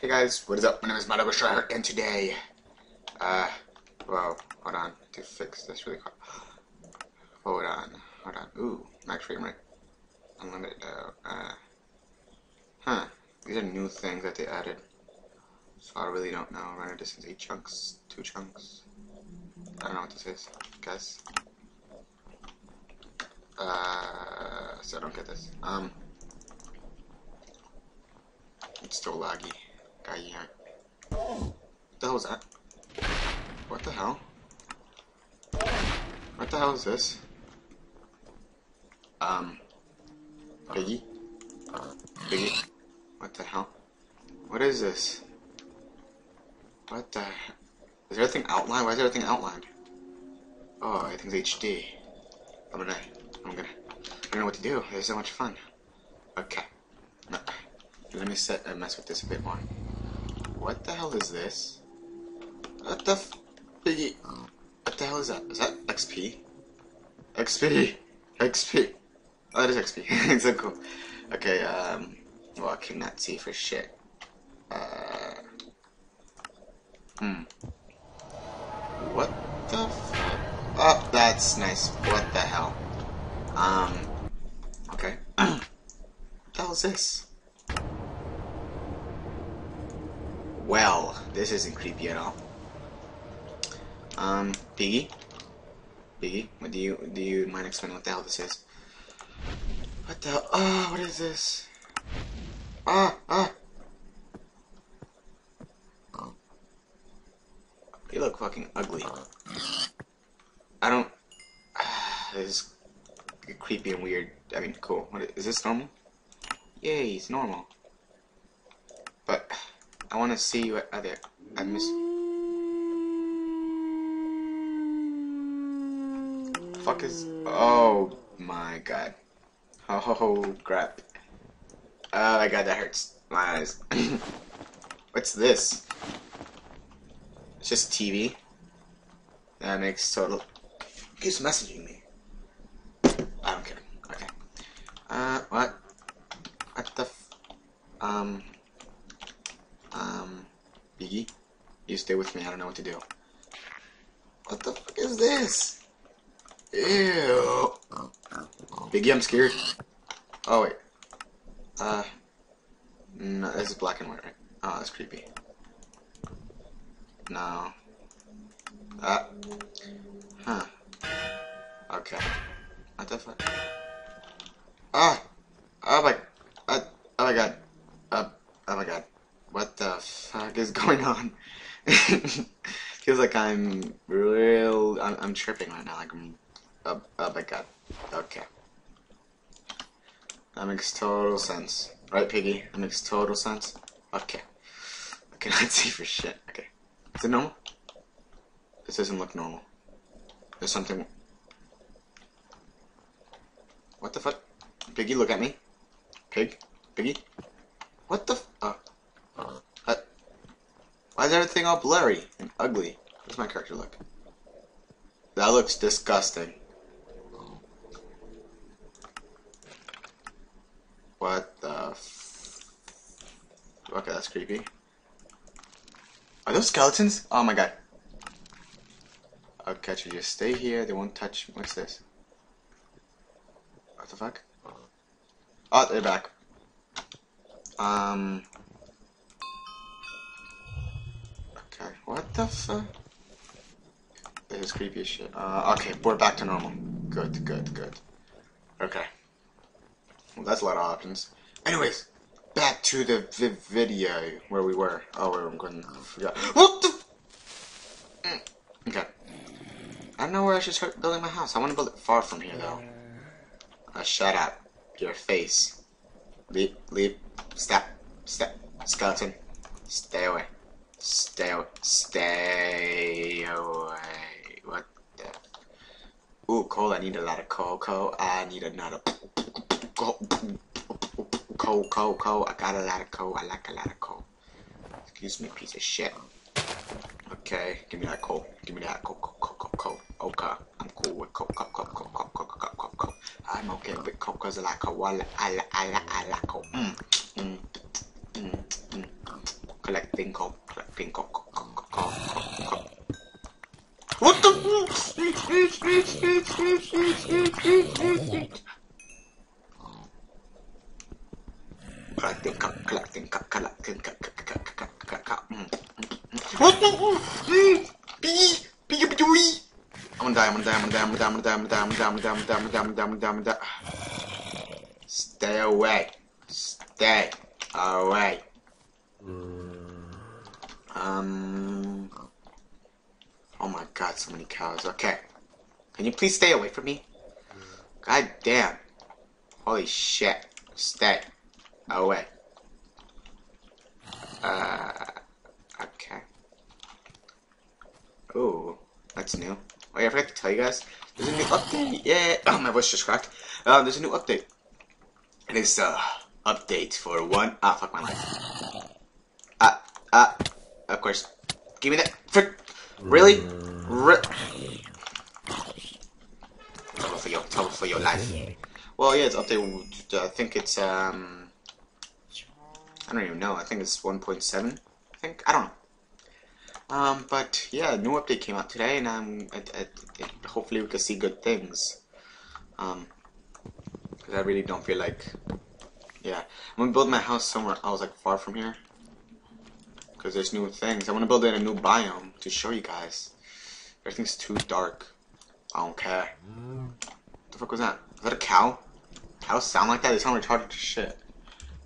Hey guys, what is up? My name is Matt and today, uh, well, hold on, to fix this really quick. Hold on, hold on. Ooh, max frame rate. Unlimited, uh, uh, huh. These are new things that they added. So I really don't know. Render distance, eight chunks, two chunks. I don't know what this is. Guess. Uh, so I don't get this. Um, it's still laggy. What the hell is that? What the hell? What the hell is this? Um, Biggie? Biggie? What the hell? What is this? What the? Is everything outlined? Why is everything outlined? Oh, everything's HD. I'm gonna, I'm gonna, I don't know what to do. It's so much fun. Okay. Let me set uh, mess with this a bit more. What the hell is this? What the f- What the hell is that? Is that XP? XP! XP! Oh, that is XP. it's so cool. Okay, um, well, I cannot see for shit. Uh, hmm. What the fuck? Oh, that's nice. What the hell? Um, okay. what the hell is this? Well, this isn't creepy at all. Um, Piggy? Piggy, what do you, do you mind explaining what the hell this is? What the? Oh, what is this? Ah, ah! You look fucking ugly. I don't. this is creepy and weird. I mean, cool. What is this normal? Yay, it's normal. But I want to see what other. I miss. Fuck is. Oh my god. Oh crap. Oh my god, that hurts my eyes. What's this? It's just TV. That makes total. Who's messaging me? I don't care. Okay. Uh, what? What the f-. Um. Biggie? You stay with me, I don't know what to do. What the fuck is this? Ew. Biggie, I'm scared. Oh, wait. Uh. No, this is black and white, right? Oh, that's creepy. No. Ah. Huh. Okay. What the fuck? Ah! Oh my... Uh, oh my god. Uh, oh my god. What the fuck is going on? Feels like I'm real... I'm, I'm tripping right now. Like I'm... Oh, oh my god. Okay. That makes total sense. Right, Piggy? That makes total sense? Okay. I cannot see for shit. Okay. Is it normal? This doesn't look normal. There's something... What the fuck? Piggy, look at me. Pig? Piggy? What the f- uh, Why is everything all blurry and ugly? What's my character look? That looks disgusting. What the Okay, that's creepy. Are those skeletons? Oh my god. Okay, you just stay here. They won't touch. What's this? What the fuck? Oh, they're back. Um. Okay, what the fuck? This is creepy as shit. Uh, okay, we're back to normal. Good, good, good. Okay. Well, that's a lot of options. Anyways, back to the vi video where we were. Oh, where I'm going. I forgot. What the? Mm, Okay. I don't know where I should start building my house. I want to build it far from here, though. Uh, shut up. Your face. Leap, leap, step, step, Skeleton. Stay away. Stay. Stay away. What the? Ooh, coal. I need a lot of coal. Coal. I need another. Coal. Coal. Coal. I got a lot of coal. I like a lot of coal. Excuse me, piece of shit. Okay, give me that coal. Give me that coal. Coal. Coal. Coal. Coal. Okay, I'm cool with coal. Coal. Coal. Coal. Coal. Coal. Coal. Coal. Coal. I'm okay with coal because I like coal. I like. I like. I like. Coal. Mm. Mm. Mm. Mm. collecting coal, collecting coal. What the? Collecting collecting collecting. Mm, mm, mm. What the? Bee, bee, bee. I'm gonna die, I'm gonna die, I'm gonna die, I'm gonna die, I'm gonna die, I'm gonna die, I'm gonna die, I'm gonna die, I'm gonna die, I'm gonna die. Stay away. Stay away. Um. Oh my god, so many cows. Okay. Can you please stay away from me? God damn. Holy shit. Stay away. Uh. Okay. Ooh, that's new. Yeah, I forgot to tell you guys. There's a new update. Yeah. Oh, my voice just cracked. Uh, there's a new update. It is uh update for one. Ah, fuck my life. Ah, ah. Of course. Give me that. Frick. Really? Re trouble for your trouble for your life. Well, yeah, it's update. I think it's um. I don't even know. I think it's 1.7. I think I don't know. Um, but yeah, new update came out today, and um, it, it, it, hopefully we can see good things. Um, because I really don't feel like, yeah, I'm gonna build my house somewhere else, like far from here. Because there's new things. I want to build in a new biome to show you guys. Everything's too dark. I don't care. What the fuck was that? Is that a cow? Cows sound like that? They sound retarded as shit.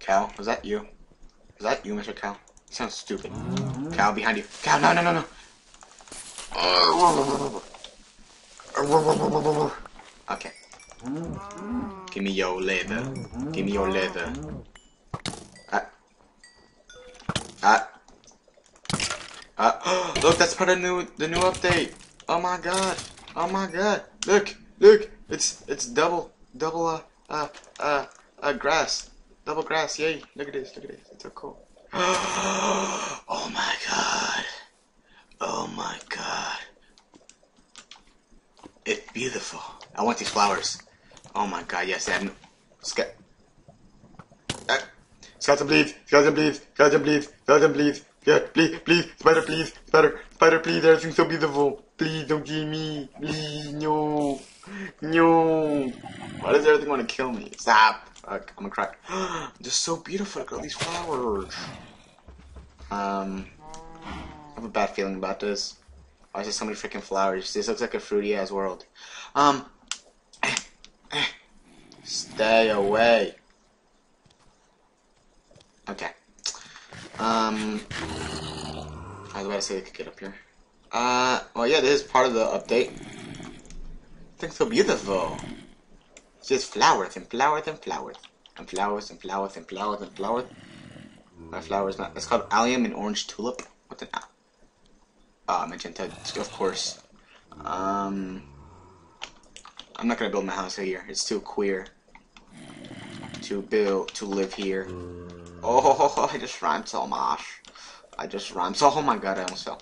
Cow, was that you? Is that you, Mr. Cow? You sound stupid. Cow behind you. Cow, no, no, no, no. Okay. Give me your leather. Give me your leather. Ah. Ah. Ah. Look, that's part of new the new update. Oh my god. Oh my god. Look, look. It's it's double double uh uh uh uh grass. Double grass. Yay. Look at this. Look at this. It's so cool. oh my god. Oh my god. It's beautiful. I want these flowers. Oh my god, yes, I have no... Sca uh, skeleton please, skeleton please, skeleton please, skeleton please, yeah, please, please, spider please, spider, spider please, everything's so beautiful. Please don't kill me, please, no, no. Why does everything want to kill me? Stop. Fuck, I'm gonna cry. They're so beautiful, look at all these flowers. Um, I have a bad feeling about this. Why is there so many freaking flowers? This looks like a fruity ass world. Um, stay away. Okay. Um, I was about to say I could get up here. Uh, well, yeah, this is part of the update. Things so beautiful. It's just flowers and flowers and flowers and flowers and flowers and flowers and flowers. My flowers not. It's called allium and orange tulip. What the? Ah, uh, magenta. Of course. Um, I'm not gonna build my house here. It's too queer to build to live here. Oh, I just ran so much. I just ran. So, oh my god, I almost fell.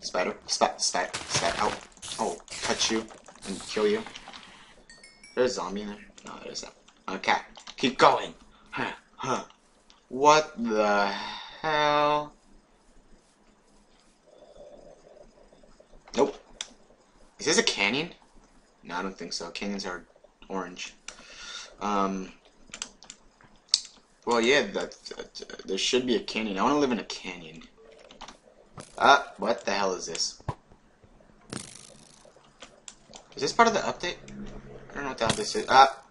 Spider, spider, spider, spider. Oh, oh, touch you and kill you. There's a zombie in there. No, there isn't. Okay, keep going. Huh, huh. What the hell? Nope. Is this a canyon? No, I don't think so. Canyons are orange. Um. Well, yeah, that, that uh, there should be a canyon. I want to live in a canyon. Ah, what the hell is this? Is this part of the update? I don't know what the hell this is. Ah!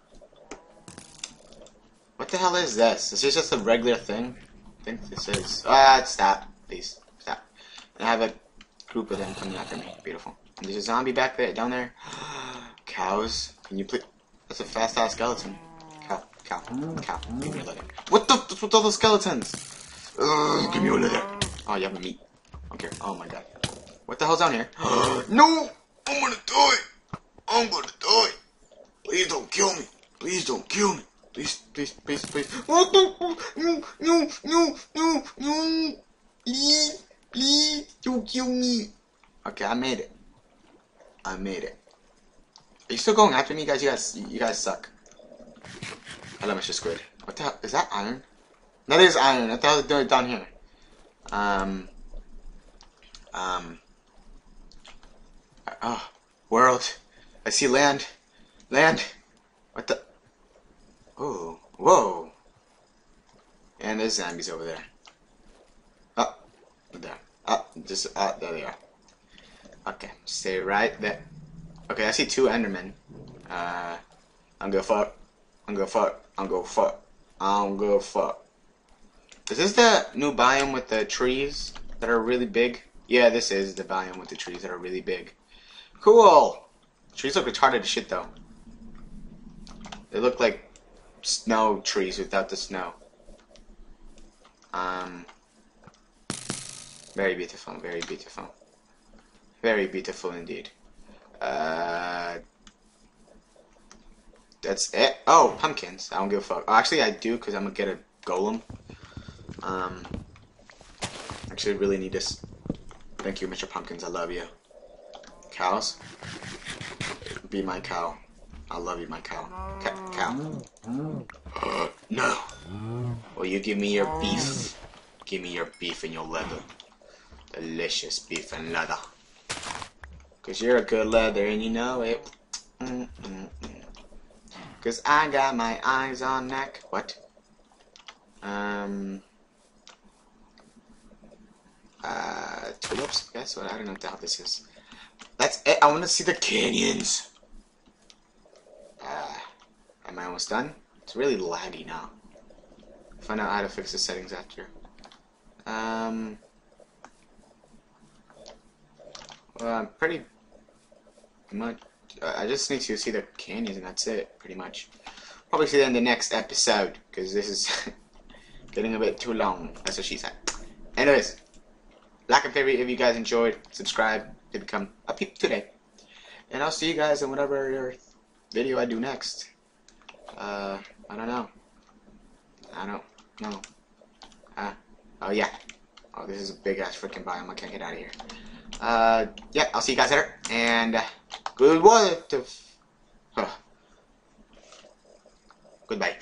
What the hell is this? Is this just a regular thing? I think this is. Ah, stop. Please, stop. And I have a group of them coming after me. Beautiful. And there's a zombie back there, down there. Cows. Can you please? That's a fast ass skeleton. Cow, cow. Give me a leather. What the? What's with all those skeletons? Ugh, give me a leather. Oh, you have meat. Okay. Oh my god. What the hell's down here? no! I'm gonna die! I'm gonna die! Please don't kill me! Please don't kill me! Please, please, please, please. What the? No, no, no, no, no! Please, please, don't kill me! Okay, I made it. I made it. Are you still going after me, guys? You guys, you guys suck. Love Mr. Squid. What the hell? Is that iron? That is iron. I thought I was doing it down here. Um. Um. Oh, world. I see land. Land. What the? Oh, whoa. And there's zombies over there. Oh, there. Oh, just, oh, there they are. Okay, stay right there. Okay, I see two Endermen. Uh, I'm gonna fuck. I'm gonna fuck. I'm gonna fuck. I'm gonna fuck. Is this the new biome with the trees that are really big? Yeah, this is the biome with the trees that are really big. Cool! Trees look retarded as shit though. They look like snow trees without the snow. Um, very beautiful, very beautiful. Very beautiful indeed. Uh, that's it. Oh, pumpkins. I don't give a fuck. Oh, actually, I do because I'm gonna get a golem. Um, actually, really need this. Thank you, Mr. Pumpkins. I love you. Cows, be my cow. I love you, my cow. Cow. no. Will you give me your beef? Give me your beef and your leather. Delicious beef and leather. Cause you're a good leather and you know it. -mm -mm. Cause I got my eyes on neck. What? Um. Uh, tulips? Guess what? I don't know what the hell this is. That's it. I want to see the canyons. Uh, am I almost done? It's really laggy now. Find out how to fix the settings after. Um. Well, I'm pretty much. I just need to see the canyons, and that's it, pretty much. Probably see that in the next episode, because this is getting a bit too long. That's what she said. Anyways, like and favorite if you guys enjoyed. Subscribe to become a peep today. And I'll see you guys in whatever video I do next. Uh, I don't know. I don't know. Uh, oh yeah. Oh, this is a big ass freaking biome. I can't get out of here. Uh, yeah, I'll see you guys later. And uh, good? Huh. Goodbye.